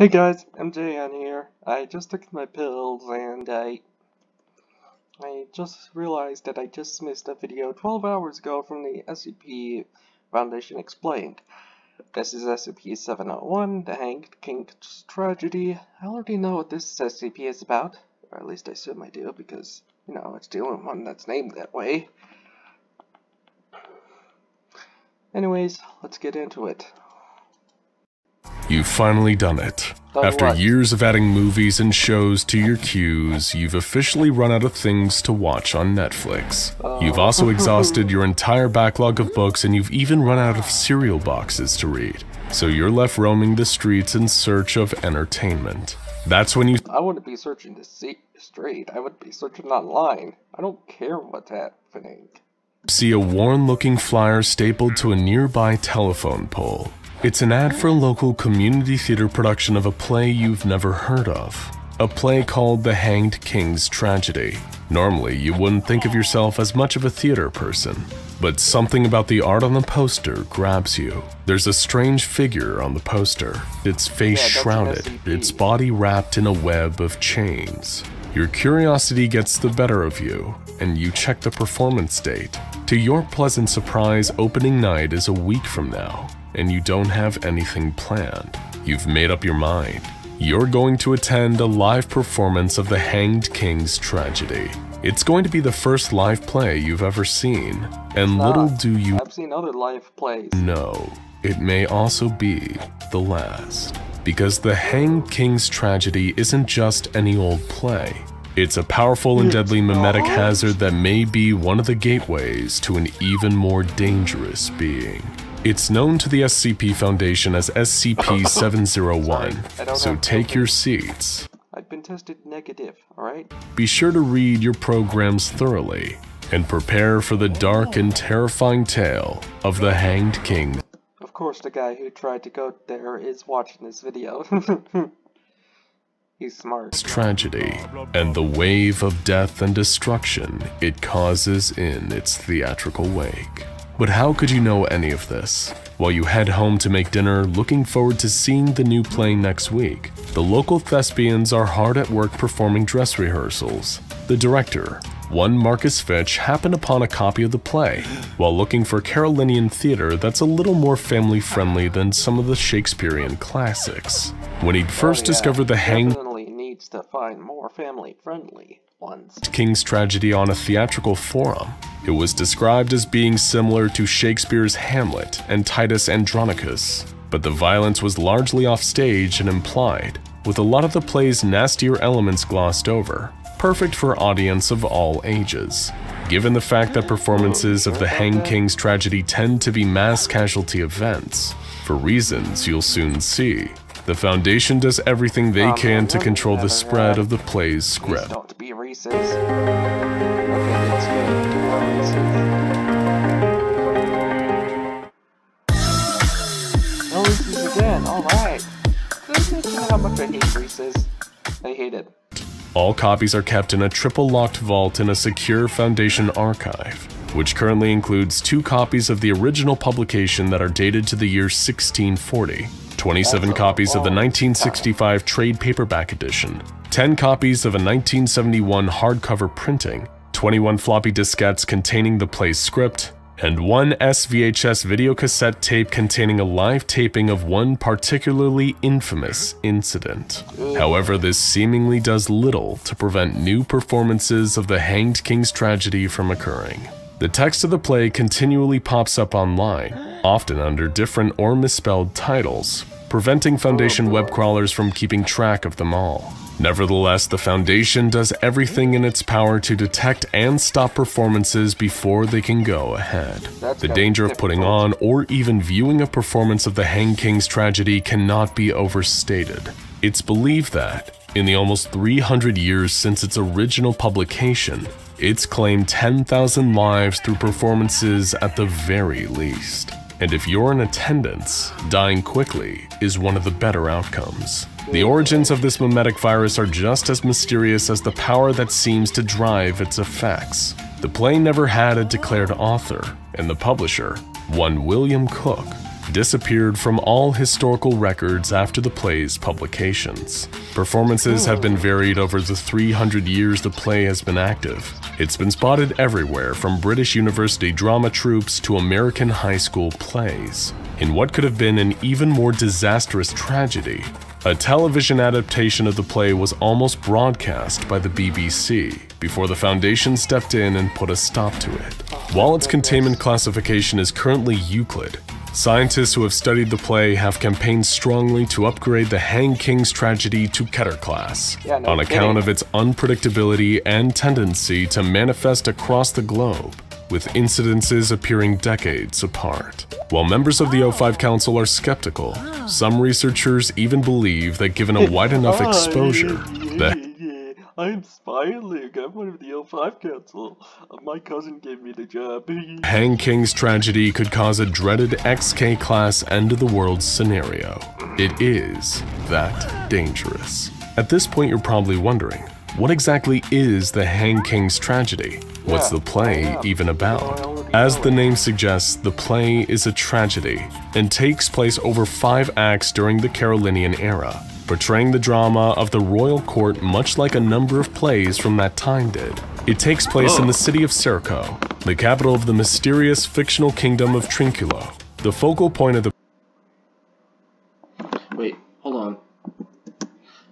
Hey guys, MJN here. I just took my pills and I I just realized that I just missed a video 12 hours ago from the SCP Foundation Explained. This is SCP-701, The Hanged King's Tragedy. I already know what this SCP is about, or at least I assume I do, because, you know, it's the only one that's named that way. Anyways, let's get into it. You've finally done it. Done After what? years of adding movies and shows to your queues, you've officially run out of things to watch on Netflix. Oh. You've Oh. also exhausted your entire backlog of books and you've even run out of cereal boxes to read. So you're left roaming the streets in search of entertainment. That's when you I wouldn't be searching the street, I would be searching online. I don't care what's happening. see a worn looking flyer stapled to a nearby telephone pole. It's an ad for a local community theater production of a play you've never heard of. A play called The Hanged King's Tragedy. Normally, you wouldn't think of yourself as much of a theater person, but something about the art on the poster grabs you. There's a strange figure on the poster, its face Yeah, shrouded, its body wrapped in a web of chains. Your curiosity gets the better of you, and you check the performance date. To your pleasant surprise, opening night is a week from now, and you don't have anything planned. You've made up your mind. You're going to attend a live performance of The Hanged King's Tragedy. It's going to be the first live play you've ever seen, and little do you I've seen other live plays. no, it may also be the last. Because The Hanged King's Tragedy isn't just any old play. It's a powerful and deadly memetic hazard that may be one of the gateways to an even more dangerous being. It's known to the SCP Foundation as SCP-701, so take your seats. I've been tested negative, alright? Be sure to read your programs thoroughly and prepare for the dark and terrifying tale of the Hanged King Of course, the guy who tried to go there is watching this video. He's smart. tragedy and the wave of death and destruction it causes in its theatrical wake. But how could you know any of this? While you head home to make dinner, looking forward to seeing the new play next week, the local thespians are hard at work performing dress rehearsals. The director, one Marcus Fitch, happened upon a copy of the play while looking for Carolinian theater that's a little more family friendly than some of the Shakespearean classics. When he'd first Oh, yeah, discovered the Hanged needs to find more family-friendly ones. King's tragedy on a theatrical forum. It was described as being similar to Shakespeare's Hamlet and Titus Andronicus, but the violence was largely offstage and implied, with a lot of the play's nastier elements glossed over, perfect for audience of all ages. Given the fact that performances of the Hang King's tragedy tend to be mass casualty events, for reasons you'll soon see, the Foundation does everything they Um, can to control the spread of the play's script. don't be Reese's. Okay, let's go to our Reese's. No Reese's again, alright. Did I mention how much I? I hate it. All copies are kept in a triple locked vault in a secure Foundation archive, which currently includes two copies of the original publication that are dated to the year 1640, 27 copies of the 1965 trade paperback edition, 10 copies of a 1971 hardcover printing, 21 floppy diskettes containing the play's script, and one SVHS videocassette tape containing a live taping of one particularly infamous incident. However, this seemingly does little to prevent new performances of the Hanged King's tragedy from occurring. The text of the play continually pops up online, often under different or misspelled titles, preventing Foundation web crawlers from keeping track of them all. Nevertheless, the Foundation does everything in its power to detect and stop performances before they can go ahead. That's the danger of putting on or even viewing a performance of the Hang King's tragedy cannot be overstated. It's believed that, in the almost 300 years since its original publication, it's claimed 10,000 lives through performances at the very least. And if you're in attendance, dying quickly is one of the better outcomes. The origins of this memetic virus are just as mysterious as the power that seems to drive its effects. The play never had a declared author, and the publisher, one William Cook, disappeared from all historical records after the play's publications. Performances have been varied over the 300 years the play has been active. It's been spotted everywhere from British university drama troupes to American high school plays. In what could have been an even more disastrous tragedy, a television adaptation of the play was almost broadcast by the BBC before the Foundation stepped in and put a stop to it. While its containment classification is currently Euclid, scientists who have studied the play have campaigned strongly to upgrade the Hang King's tragedy to Keter class, Yeah, no on account of its unpredictability and tendency to manifest across the globe with incidences appearing decades apart. While members of the ah. O5 Council are skeptical, ah. some researchers even believe that given a wide enough oh, exposure, the I'm Spyluke. I'm one of the O5 Council. My cousin gave me the job. Hang King's tragedy could cause a dreaded XK class end of the world scenario. It is that dangerous. At this point, you're probably wondering, what exactly is the Hang King's tragedy? What's the play even about? As the name suggests, the play is a tragedy and takes place over five acts during the Carolinian era, portraying the drama of the royal court much like a number of plays from that time did. It takes place in the city of Serco, the capital of the mysterious fictional kingdom of Trinculo. The focal point of the Wait, hold on.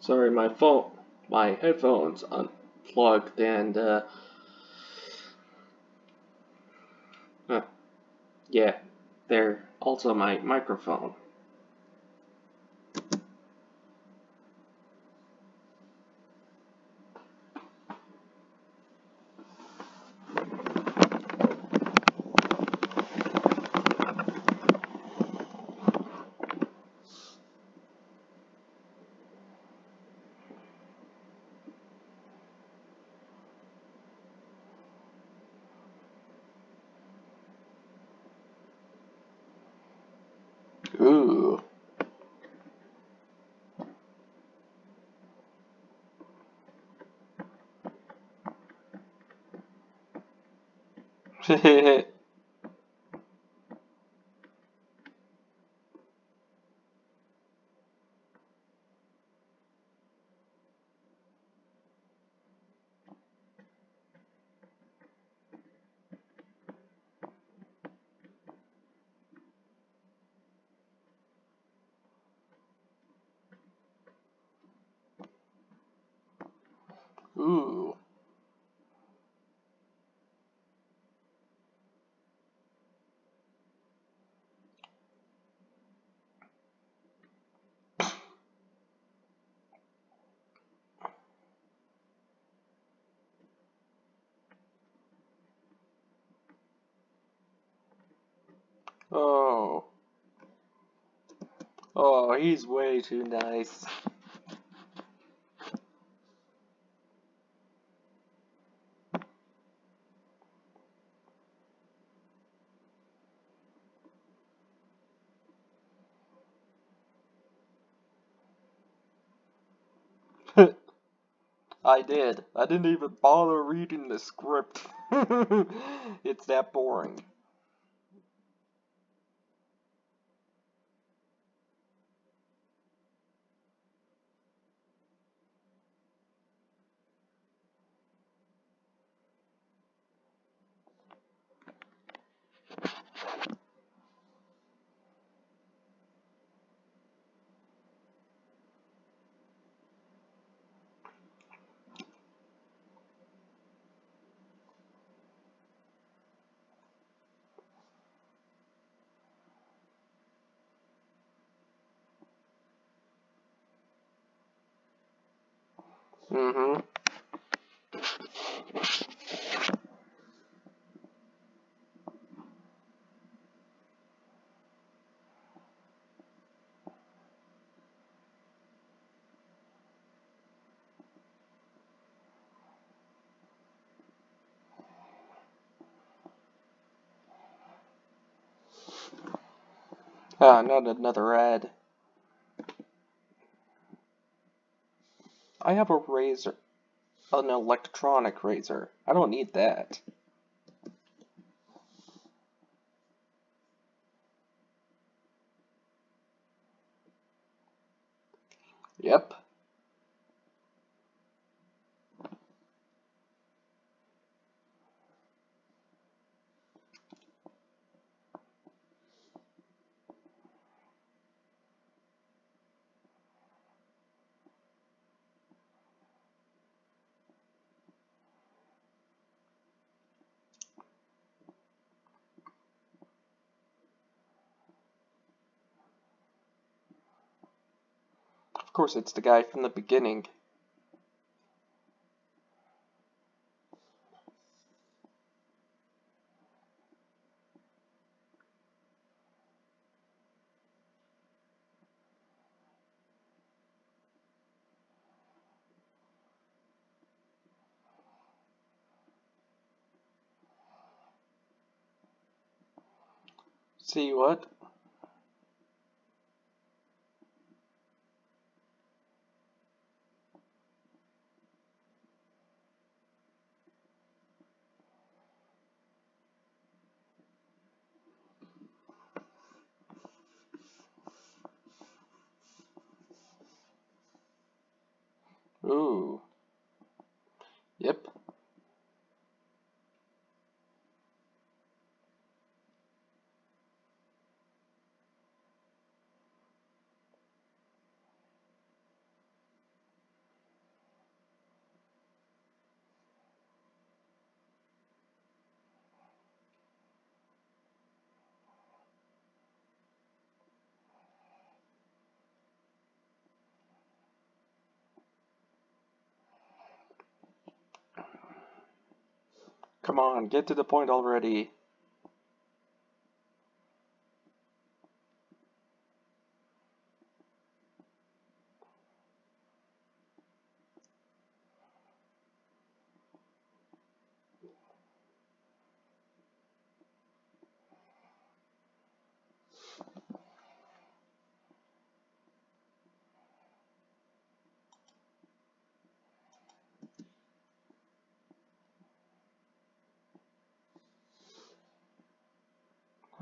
Sorry, my phone, my headphones unplugged and, uh. Huh. Yeah, they're also my microphone. Ooh. Ooh. Oh. Oh, he's way too nice. I did. I didn't even bother reading the script. it's that boring. Mm-hmm. Ah, not another ad. I have a razor. An electronic razor. I don't need that. Yep. Of course, it's the guy from the beginning. See what? Ooh. Yep. Come on, get to the point already.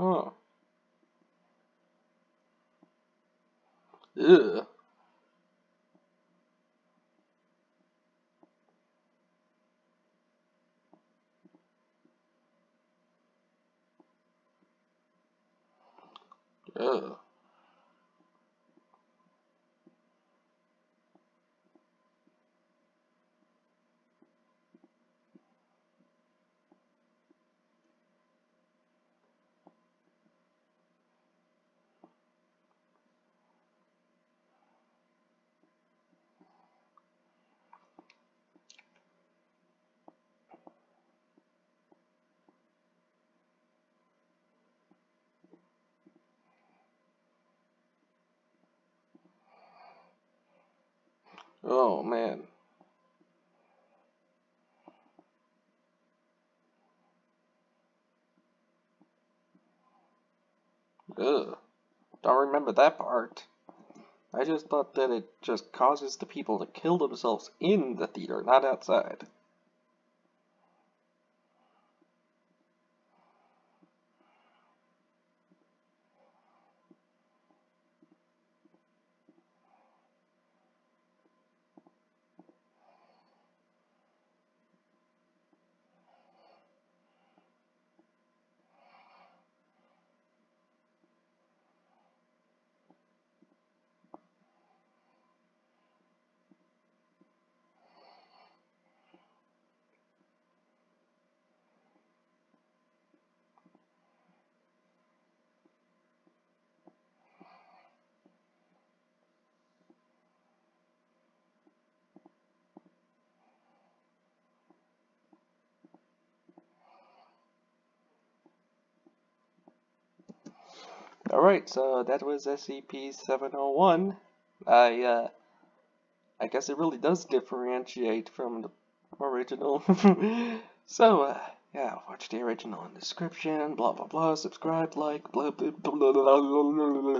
Huh. Ugh. Ugh. Oh man. Ugh. Don't remember that part. I just thought that it just causes the people to kill themselves in the theater, not outside. Alright, so that was SCP-701. I, uh, I guess it really does differentiate from the original. so, uh, yeah, watch the original in the description, blah blah blah, subscribe, like, blah blah blah blah blah blah. blah.